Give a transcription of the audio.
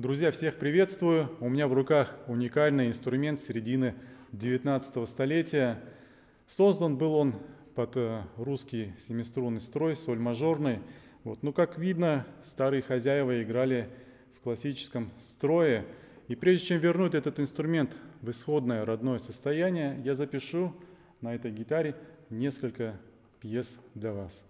Друзья, всех приветствую. У меня в руках уникальный инструмент середины 19 столетия. Создан был он под э, русский семиструнный строй, соль мажорный. Вот. Ну, как видно, старые хозяева играли в классическом строе. И прежде чем вернуть этот инструмент в исходное родное состояние, я запишу на этой гитаре несколько пьес для вас.